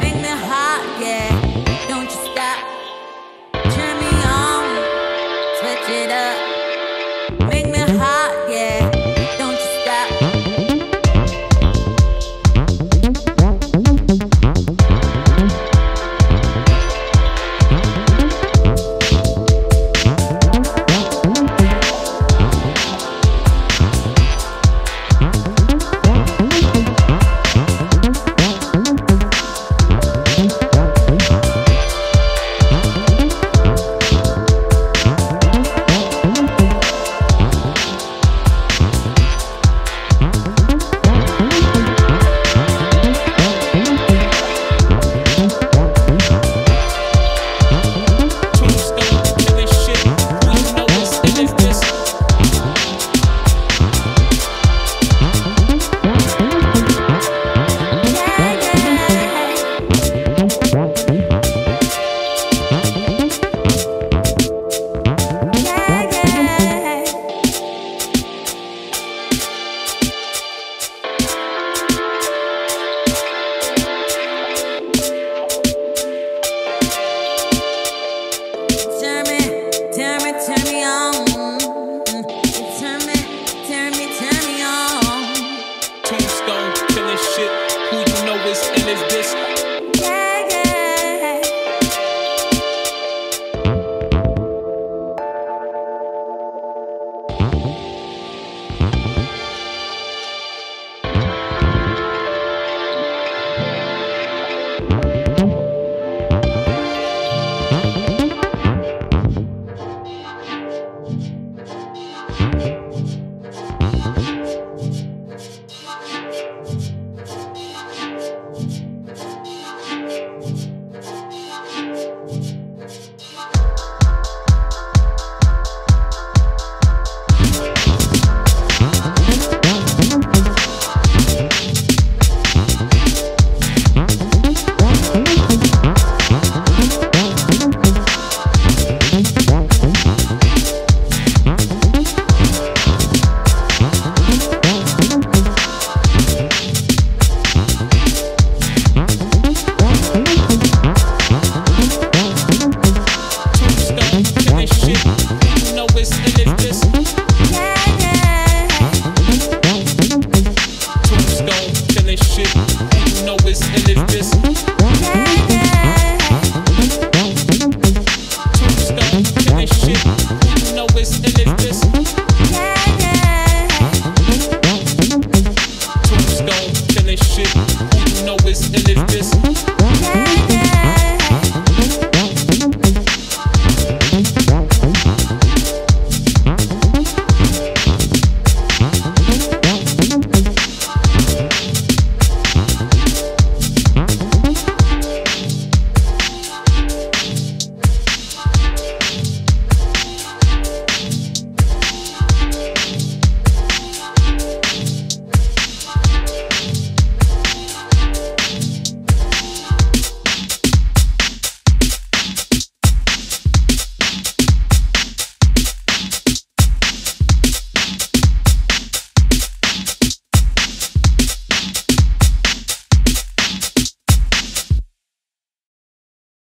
make me hot,